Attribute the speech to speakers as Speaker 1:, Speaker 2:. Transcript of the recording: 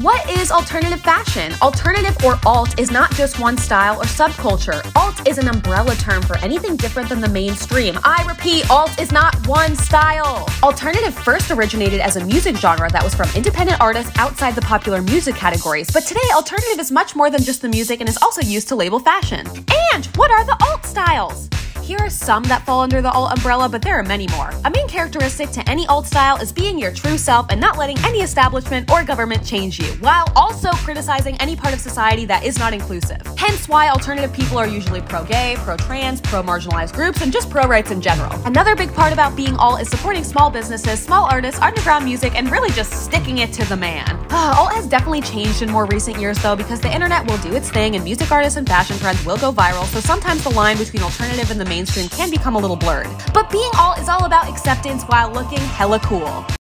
Speaker 1: What is alternative fashion? Alternative or alt is not just one style or subculture. Alt is an umbrella term for anything different than the mainstream. I repeat, alt is not one style. Alternative first originated as a music genre that was from independent artists outside the popular music categories, but today alternative is much more than just the music and is also used to label fashion. And what are the alt styles? Here are some that fall under the alt umbrella, but there are many more. A main characteristic to any alt style is being your true self and not letting any establishment or government change you, while also criticizing any part of society that is not inclusive. Hence why alternative people are usually pro-gay, pro-trans, pro-marginalized groups, and just pro-rights in general. Another big part about being alt is supporting small businesses, small artists, underground music, and really just sticking it to the man. alt has definitely changed in more recent years though because the internet will do its thing and music artists and fashion trends will go viral, so sometimes the line between alternative and the main mainstream can become a little blurred. But being alt is all about acceptance while looking hella cool.